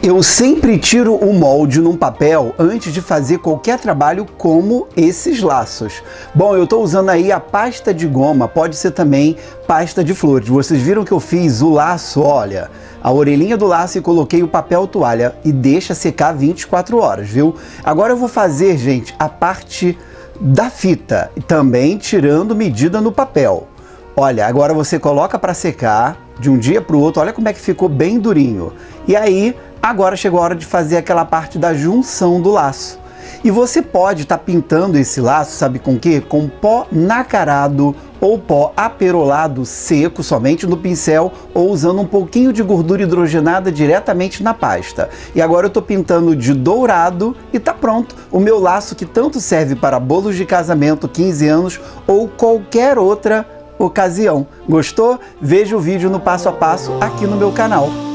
Eu sempre tiro o molde num papel antes de fazer qualquer trabalho como esses laços. Bom, eu estou usando aí a pasta de goma, pode ser também pasta de flores. Vocês viram que eu fiz o laço, olha, a orelhinha do laço e coloquei o papel toalha e deixa secar 24 horas, viu? Agora eu vou fazer, gente, a parte da fita, também tirando medida no papel. Olha, agora você coloca para secar de um dia para o outro, olha como é que ficou bem durinho. E aí Agora chegou a hora de fazer aquela parte da junção do laço. E você pode estar tá pintando esse laço, sabe com que? Com pó nacarado ou pó aperolado seco somente no pincel ou usando um pouquinho de gordura hidrogenada diretamente na pasta. E agora eu estou pintando de dourado e tá pronto o meu laço que tanto serve para bolos de casamento, 15 anos ou qualquer outra ocasião. Gostou? Veja o vídeo no passo a passo aqui no meu canal.